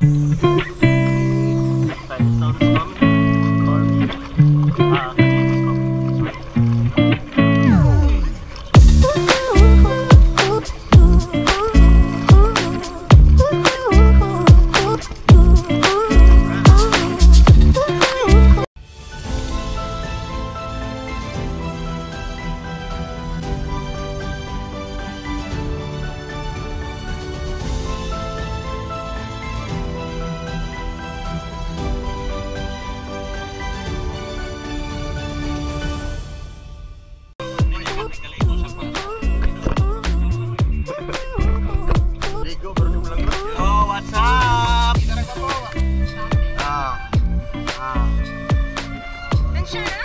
Thank you. Shut.